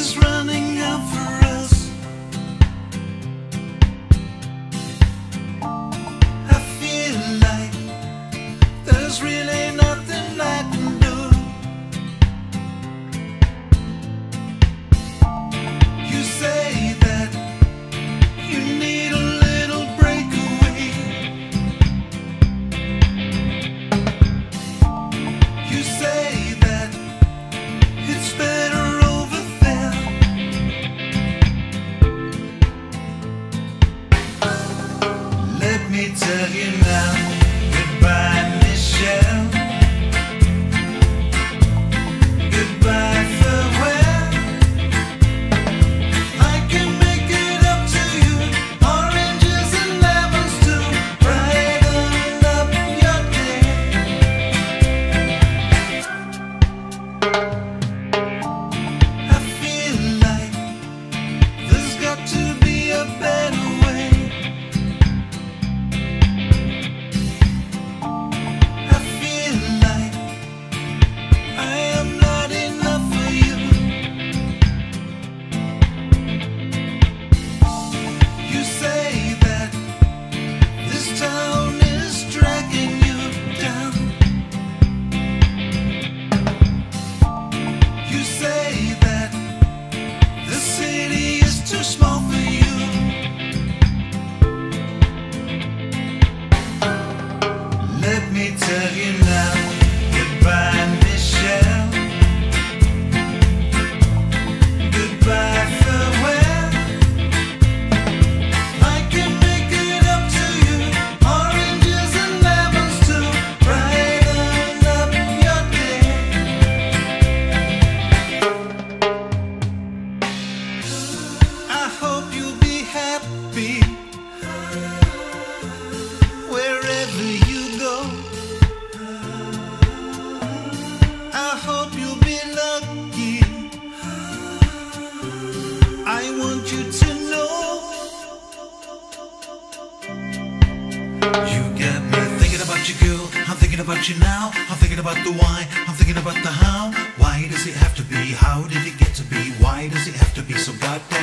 is running out for me your you now. Let me tell you now. thinking about you now. I'm thinking about the why. I'm thinking about the how. Why does it have to be? How did it get to be? Why does it have to be so goddamn?